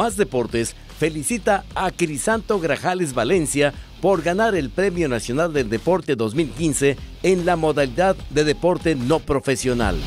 Más Deportes felicita a Crisanto Grajales Valencia por ganar el Premio Nacional del Deporte 2015 en la modalidad de deporte no profesional.